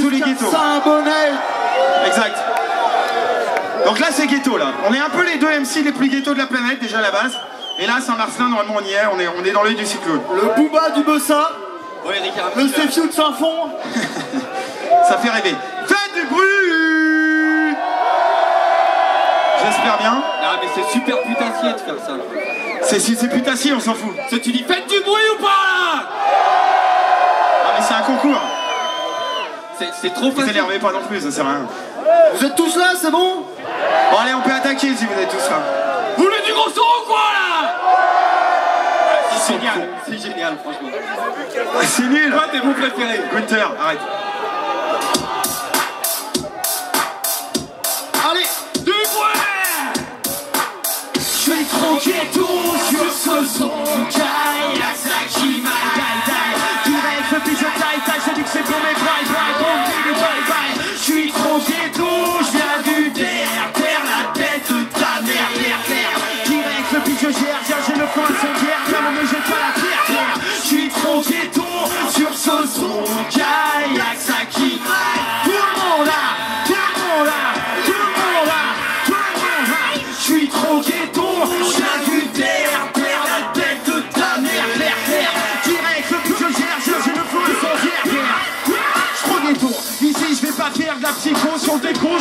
tous les ghettos. Saint-Bonnet Exact. Donc là, c'est ghetto, là. On est un peu les deux MC les plus ghettos de la planète, déjà à la base. Et là, Saint-Marcelin, normalement, on y est. On est, on est dans l'œil du cyclone. Le Booba du Bessin, le Sefiu de Saint-Fond. Ça fait rêver. Faites du bruit J'espère bien. Ah mais c'est super putassier de faire ça. C'est si c'est putassier, on s'en fout. Ça tu dis faites du bruit ou pas? Là Ah, mais c'est un concours. C'est- trop Vous facile. énervez pas non plus, ça sert à rien. Vous êtes tous là, c'est bon? Bon, allez, on peut attaquer si vous êtes tous là. Vous voulez du gros son ou quoi là? Ah, C'est génial, c'est génial franchement. Ah, c'est nul Toi t'es mon préféré? Gunther, arrête. Allez Du bruit Je suis trop ghetto sur ce son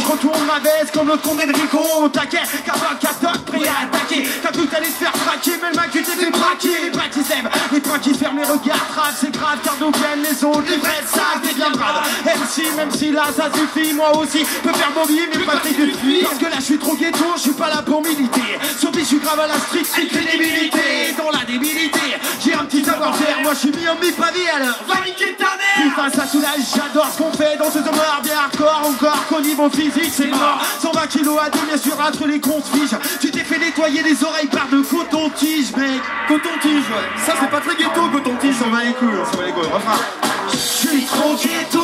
retourne ma veste comme le comte Enrico On taquet, capa, catoc, prêt à attaquer Que t'allais te faire craquer, mais le mec tu t'es fait braquer. Les bras qui s'aiment, les poings qui ferment les regards Trave, c'est grave, car nous viennent les autres Les vrais savent, t'es bien grave MC, même si là ça suffit, moi aussi Peux faire bobby, mais pas de Parce que là je suis trop ghetto, je suis pas là pour militer. Sur je suis grave à la street, c'est crédibilité Dans la débilité, j'ai un petit savoir-faire Moi je suis mis en mi-pavé alors. Va niquer ta mère. Putain ça soulage, j'adore ce qu'on fait dans ce demeure bien hardcore Encore qu'au niveau physique c'est mort. 120 kilos à deux bien sûr entre les comptes fiches Tu t'es fait nettoyer les oreilles par de coton-tige mec Coton-tige ouais Ça c'est pas très ghetto coton-tige On va les couilles, on va les couilles. Refrain. Je suis trop ghetto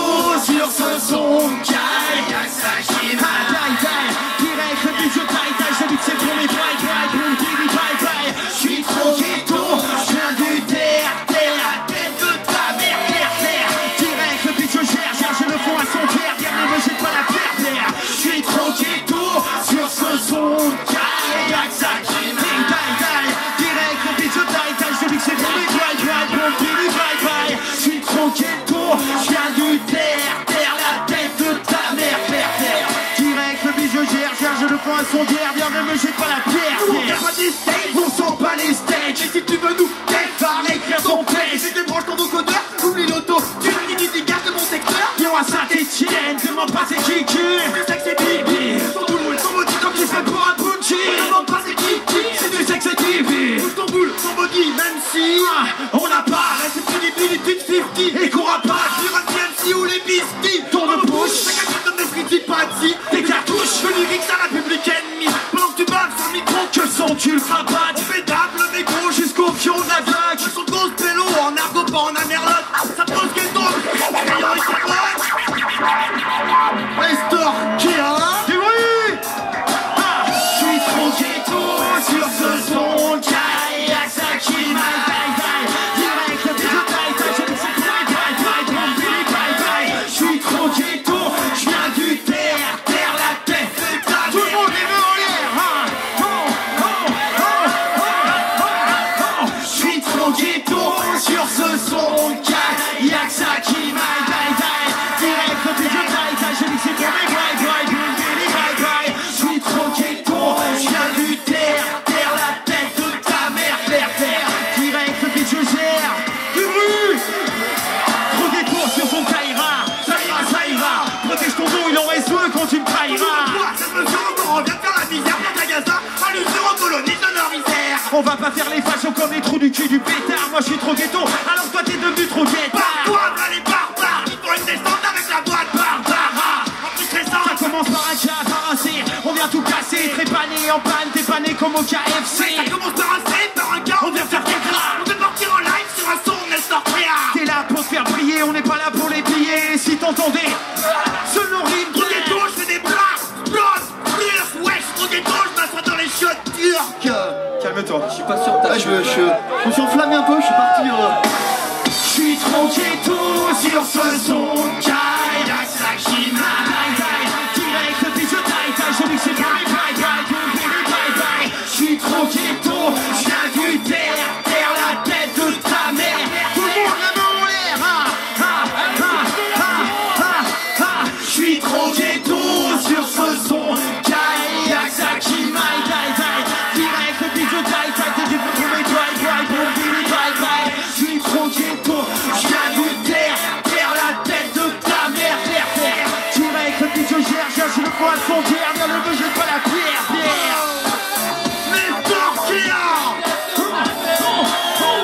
ne me jette pas la pierre terre. pas des steaks On sent pas les steaks Et si tu veux nous défare écrire ton texte Si tu branches ton vocodeur Oublie l'auto. Tu me dis du gaz de mon secteur. Viens à Saint-Etienne Demande pas c'est qui qui C'est sexe et bibi Ton boule ton body comme tu fais pour un punchy Demande pas c'est qui qui C'est du sexe et bibi Bouge ton boule. Ton body Même si On n'a pas la de 50 Et qu'on pas un TMC ou les biscuits Tourne bouche Chaque acte de mes frites pas Que sont-tu le va faire les fachos comme les trous du cul du pétard. Moi je suis trop ghetto. Alors toi t'es devenu trop guettard Toi les barbares. Ils font une descente avec la boîte Barbara. En plus récent Ça. Commence par un cas par un C. On vient tout casser. Trépané en panne T'es pané comme au KFC Ça commence par un C par un cas On vient faire des gras On veut partir en live sur un son Nestor Créa T'es là pour te faire briller On n'est pas là pour les billets Si t'entendais Calme-toi. Je suis pas sûr que t'as. Ouais, je, me- je, je me suis enflammé un peu, je suis parti. euh. Je suis trop ghetto sur ce son Kai